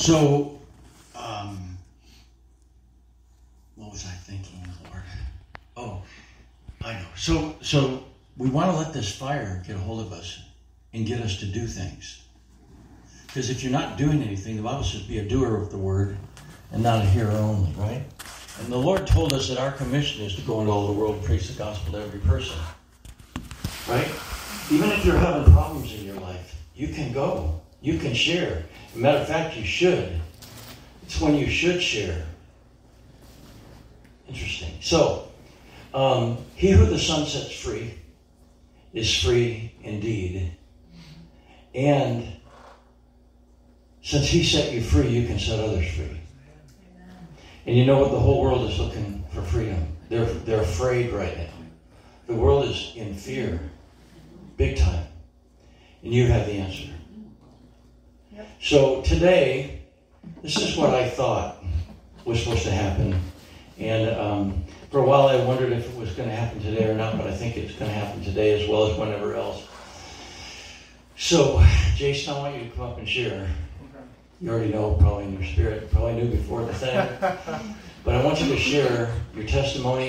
So, um, what was I thinking, Lord? Oh, I know. So, so we want to let this fire get a hold of us and get us to do things. Because if you're not doing anything, the Bible says be a doer of the word and not a hearer only, right? And the Lord told us that our commission is to go into all the world and preach the gospel to every person. Right? Even if you're having problems in your life, you can go. You can share. matter of fact, you should. It's when you should share. Interesting. So, um, he who the Son sets free is free indeed. And since he set you free, you can set others free. And you know what? The whole world is looking for freedom. They're, they're afraid right now. The world is in fear, big time. And you have the answer. So today, this is what I thought was supposed to happen. And um, for a while, I wondered if it was going to happen today or not, but I think it's going to happen today as well as whenever else. So, Jason, I want you to come up and share. You already know, probably in your spirit, probably knew before the thing. but I want you to share your testimony